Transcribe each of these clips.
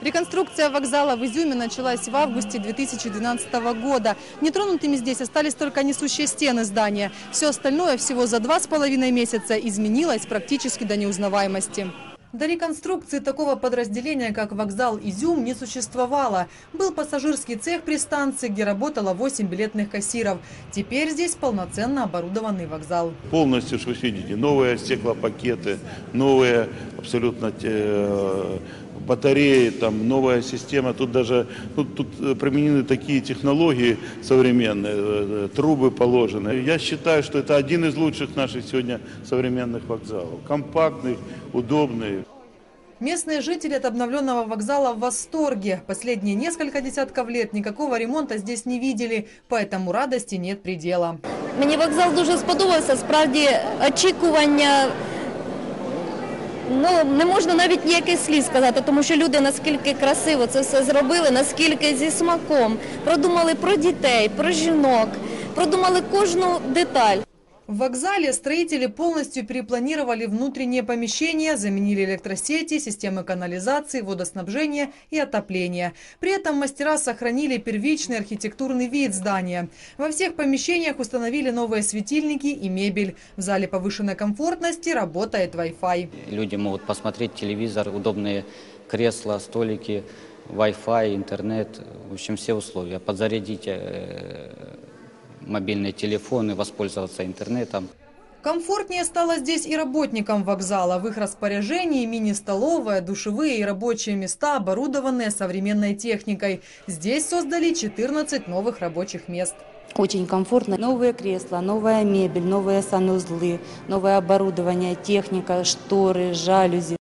Реконструкция вокзала в Изюме началась в августе 2012 года. Нетронутыми здесь остались только несущие стены здания. Все остальное всего за два с половиной месяца изменилось практически до неузнаваемости. До реконструкции такого подразделения, как вокзал «Изюм», не существовало. Был пассажирский цех при станции, где работало 8 билетных кассиров. Теперь здесь полноценно оборудованный вокзал. Полностью, что вы видите, новые стеклопакеты, новые абсолютно э, батареи, там новая система. Тут даже тут, тут э, применены такие технологии современные, э, трубы положены. Я считаю, что это один из лучших наших сегодня современных вокзалов. Компактный, удобный. Местные жители от обновленного вокзала в восторге. Последние несколько десятков лет никакого ремонта здесь не видели, поэтому радости нет предела. Мені вокзал дуже сподобався. Справді очікування ну не можна навіть ніяких слів сказати, тому що люди наскільки красиво це все зробили, наскільки зі смаком продумали про дітей, про жінок, продумали кожну деталь. В вокзале строители полностью перепланировали внутренние помещения, заменили электросети, системы канализации, водоснабжения и отопления. При этом мастера сохранили первичный архитектурный вид здания. Во всех помещениях установили новые светильники и мебель. В зале повышенной комфортности работает Wi-Fi. Люди могут посмотреть телевизор, удобные кресла, столики, Wi-Fi, интернет, в общем, все условия. Подзарядить э, мобильные телефоны, воспользоваться интернетом. Комфортнее стало здесь и работникам вокзала. В их распоряжении мини-столовая, душевые и рабочие места, оборудованные современной техникой. Здесь создали 14 новых рабочих мест. Очень комфортно. Новые кресла, новая мебель, новые санузлы, новое оборудование, техника, шторы, жалюзи.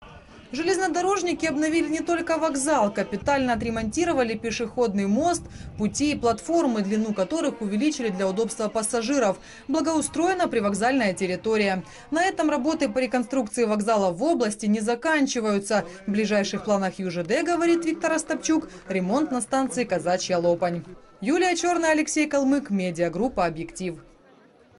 Железнодорожники обновили не только вокзал, капитально отремонтировали пешеходный мост, пути и платформы, длину которых увеличили для удобства пассажиров. Благоустроена привокзальная территория. На этом работы по реконструкции вокзала в области не заканчиваются. В ближайших планах ЮЖД, говорит Виктор Остапчук, ремонт на станции Казачья Лопань. Юлия Черная, Алексей Калмык, медиагруппа «Объектив».